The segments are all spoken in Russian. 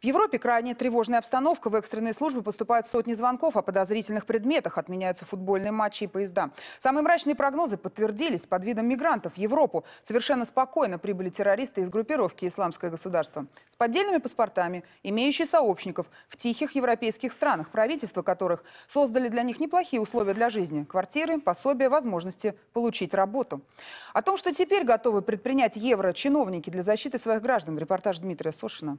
В Европе крайне тревожная обстановка. В экстренные службы поступают сотни звонков о подозрительных предметах. Отменяются футбольные матчи и поезда. Самые мрачные прогнозы подтвердились. Под видом мигрантов в Европу совершенно спокойно прибыли террористы из группировки «Исламское государство». С поддельными паспортами, имеющие сообщников в тихих европейских странах, правительства которых создали для них неплохие условия для жизни. Квартиры, пособия, возможности получить работу. О том, что теперь готовы предпринять евро-чиновники для защиты своих граждан. Репортаж Дмитрия Сошина.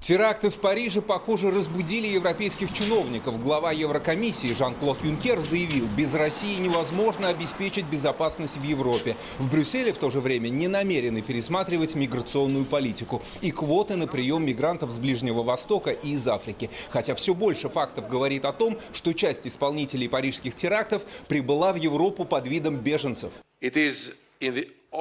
Теракты в Париже, похоже, разбудили европейских чиновников. Глава Еврокомиссии Жан-Клод Юнкер заявил, без России невозможно обеспечить безопасность в Европе. В Брюсселе в то же время не намерены пересматривать миграционную политику и квоты на прием мигрантов с Ближнего Востока и из Африки. Хотя все больше фактов говорит о том, что часть исполнителей парижских терактов прибыла в Европу под видом беженцев.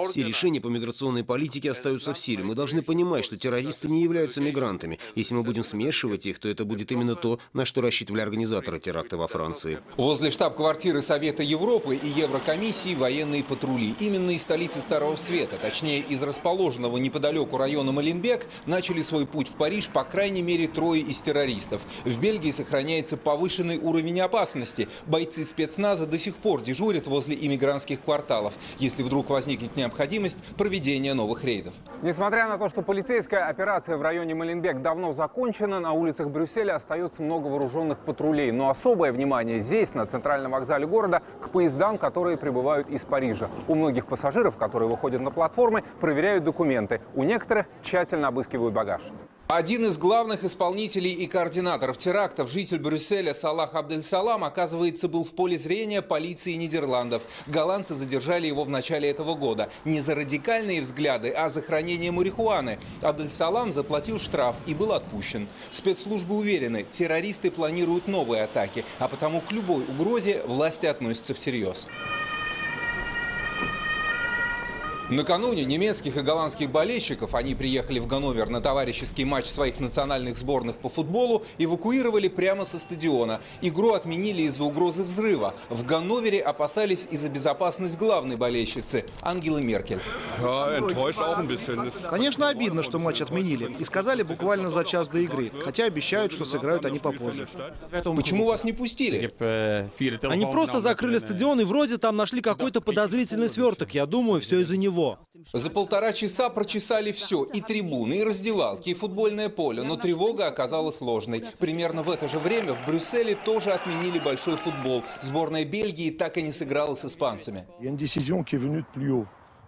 Все решения по миграционной политике остаются в силе. Мы должны понимать, что террористы не являются мигрантами. Если мы будем смешивать их, то это будет именно то, на что рассчитывали организаторы теракта во Франции. Возле штаб-квартиры Совета Европы и Еврокомиссии военные патрули. Именно из столицы Старого Света, точнее из расположенного неподалеку района Маленбек, начали свой путь в Париж по крайней мере трое из террористов. В Бельгии сохраняется повышенный уровень опасности. Бойцы спецназа до сих пор дежурят возле иммигрантских кварталов. Если вдруг возникнет необходимость проведения новых рейдов. Несмотря на то, что полицейская операция в районе Маленбек давно закончена, на улицах Брюсселя остается много вооруженных патрулей. Но особое внимание здесь, на центральном вокзале города, к поездам, которые прибывают из Парижа. У многих пассажиров, которые выходят на платформы, проверяют документы. У некоторых тщательно обыскивают багаж. Один из главных исполнителей и координаторов терактов, житель Брюсселя Салах Абдель-Салам, оказывается, был в поле зрения полиции Нидерландов. Голландцы задержали его в начале этого года. Не за радикальные взгляды, а за хранение марихуаны. Абдель-Салам заплатил штраф и был отпущен. Спецслужбы уверены, террористы планируют новые атаки, а потому к любой угрозе власти относятся всерьез. Накануне немецких и голландских болельщиков, они приехали в Ганновер на товарищеский матч своих национальных сборных по футболу, эвакуировали прямо со стадиона. Игру отменили из-за угрозы взрыва. В Ганновере опасались из-за безопасность главной болельщицы Ангелы Меркель. Конечно, обидно, что матч отменили. И сказали буквально за час до игры. Хотя обещают, что сыграют они попозже. Почему вас не пустили? Они просто закрыли стадион и вроде там нашли какой-то подозрительный сверток. Я думаю, все из-за него. За полтора часа прочесали все, и трибуны, и раздевалки, и футбольное поле, но тревога оказалась ложной. Примерно в это же время в Брюсселе тоже отменили большой футбол. Сборная Бельгии так и не сыграла с испанцами.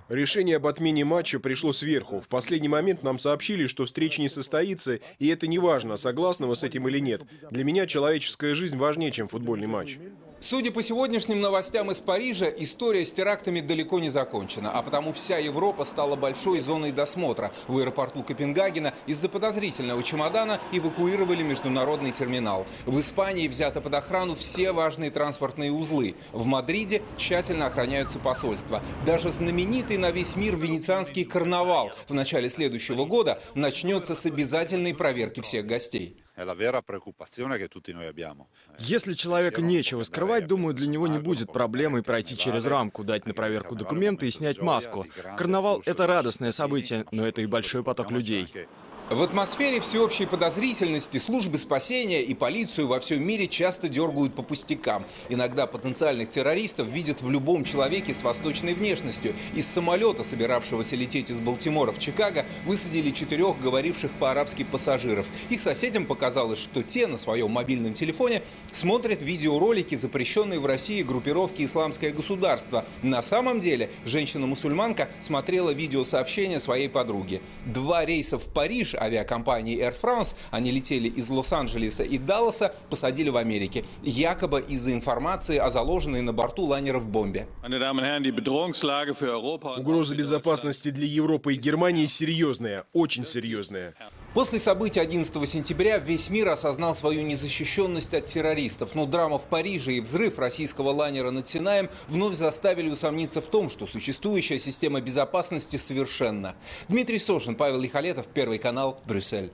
Решение об отмене матча пришло сверху. В последний момент нам сообщили, что встреча не состоится, и это не важно, согласны вы с этим или нет. Для меня человеческая жизнь важнее, чем футбольный матч. Судя по сегодняшним новостям из Парижа, история с терактами далеко не закончена, а потому вся Европа стала большой зоной досмотра. В аэропорту Копенгагена из-за подозрительного чемодана эвакуировали международный терминал. В Испании взято под охрану все важные транспортные узлы. В Мадриде тщательно охраняются посольства. Даже знаменитый на весь мир венецианский карнавал в начале следующего года начнется с обязательной проверки всех гостей. Если человека нечего скрывать, думаю, для него не будет проблемой пройти через рамку, дать на проверку документы и снять маску. Карнавал — это радостное событие, но это и большой поток людей. В атмосфере всеобщей подозрительности службы спасения и полицию во всем мире часто дергают по пустякам. Иногда потенциальных террористов видят в любом человеке с восточной внешностью. Из самолета, собиравшегося лететь из Балтимора в Чикаго, высадили четырех говоривших по-арабски пассажиров. Их соседям показалось, что те на своем мобильном телефоне смотрят видеоролики, запрещенные в России группировки «Исламское государство». На самом деле женщина-мусульманка смотрела видеосообщение своей подруги. Два рейса в Париж авиакомпании Air France, они летели из Лос-Анджелеса и Далласа, посадили в Америке. Якобы из-за информации о заложенной на борту лайнеров бомбе. Угроза безопасности для Европы и Германии серьезная, очень серьезная. После событий 11 сентября весь мир осознал свою незащищенность от террористов. Но драма в Париже и взрыв российского лайнера над Синаем вновь заставили усомниться в том, что существующая система безопасности совершенна. Дмитрий Сошин, Павел Лихолетов, Первый канал, Брюссель.